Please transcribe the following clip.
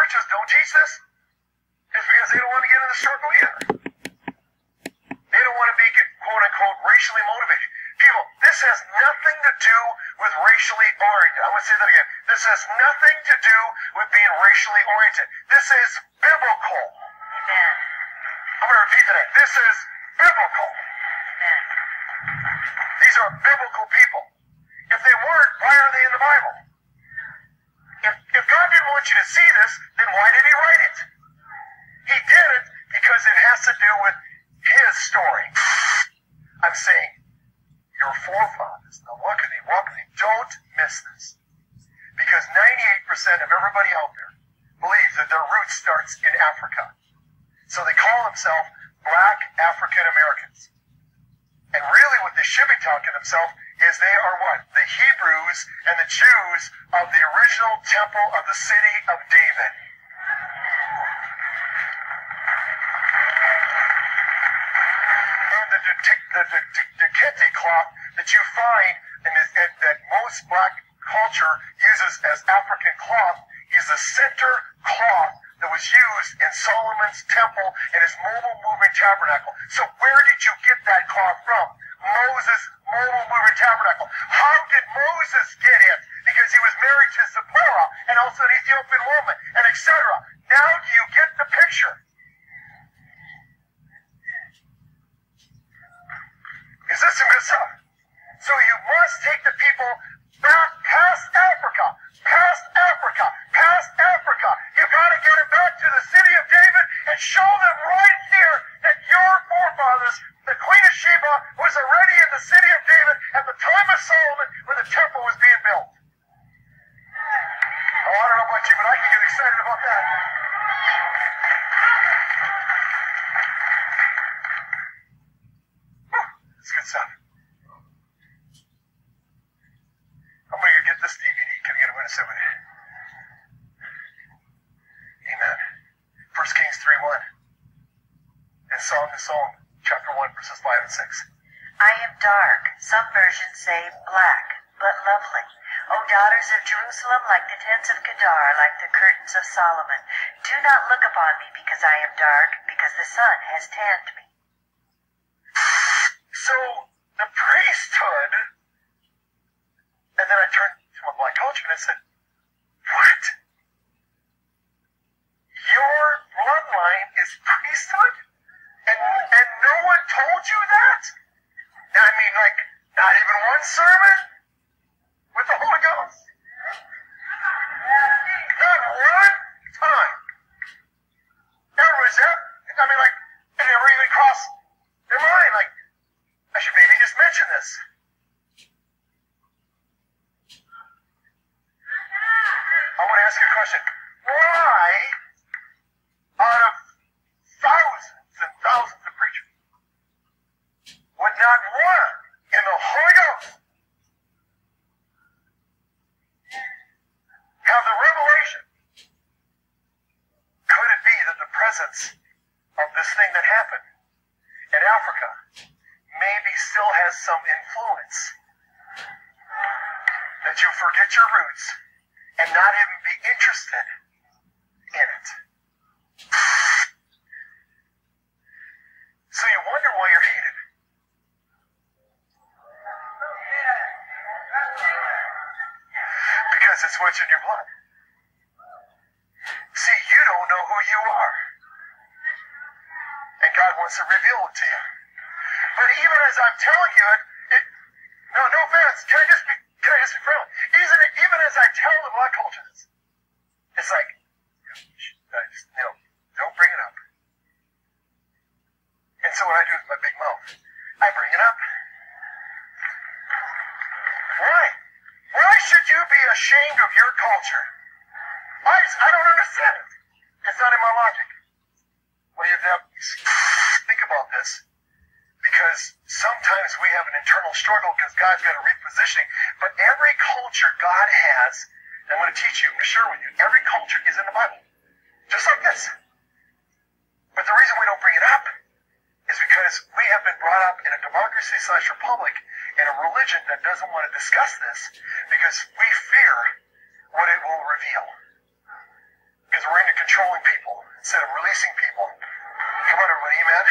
churches don't teach this is because they don't want to get in the struggle either. They don't want to be quote unquote racially motivated. People, this has nothing to do with racially oriented. I'm going to say that again. This has nothing to do with being racially oriented. This is biblical. Amen. I'm going to repeat that. This is biblical. Amen. These are biblical people. If they weren't, why are they in the Bible? If, if God didn't want you to see this, then why did He write it? He did it because it has to do with His story. I'm saying, your forefathers, walk with me, don't miss this. Because 98% of everybody out there believes that their root starts in Africa. So they call themselves black African Americans. And really what they should be talking themselves is they are what? The Hebrews and the Jews of the original temple of the city of David. The, the, the, the, Kente cloth that you find and that, that most black culture uses as African cloth is the center cloth that was used in Solomon's temple and his mobile moving tabernacle. So where did you get that cloth from? Moses' mobile moving tabernacle. How did Moses get it? Because he was married to Zipporah and also an Ethiopian woman and etc. Now do you get the picture? Is this some good stuff? So you must take the people back past Africa, past Africa, past Africa. You gotta get them back to the city of David and show them right here that your forefathers, the Queen of Sheba, was already in the city of David at the time of Solomon when the temple was being built. Oh, I don't know about you, but I can get excited about that. Whew, That's good stuff. I'm gonna get this DVD. Can I get a minute to sit with it? Amen. First Kings 3 1. Song Song, chapter 1, verses 5 and 6. I am dark. Some versions say black, but lovely. O daughters of Jerusalem, like the tents of Kedar, like the curtains of Solomon. Do not look upon me because I am dark, because the sun has tanned me. So, the priesthood, and then I turned to my black culture and I said, What? Your bloodline is priesthood? And, and no one told you that? I mean, like, not even one sermon? With the Holy Ghost? Not one time. Never was that. I mean, like, it never even crossed their mind. Like, I should this. I want to ask you a question. Why, out of thousands and thousands of preachers, would not one in the Holy Ghost have the revelation? Could it be that the presence of this thing that happened in Africa maybe still has some influence? That you forget your roots and not even be interested in it. So you wonder why you're hated. Because it's what's in your blood. See, you don't know who you are. And God wants to reveal it to you. But even as I'm telling you it, it no, no offense. Can I just be, can I just be friendly? Even, even as I tell the black culture this, it's like, just, know, don't bring it up. And so what I do with my big mouth, I bring it up. Why? Why should you be ashamed of your culture? I, I don't understand it. It's not in my logic. Well, you have think about this because sometimes we have an internal struggle because God's got a repositioning. But every culture God has, I'm going to teach you, I'm going to share with you, every culture is in the Bible. Just like this. But the reason we don't bring it up is because we have been brought up in a democracy slash republic in a religion that doesn't want to discuss this because we fear what it will reveal. Because we're into controlling people instead of releasing people. Come on, everybody, amen?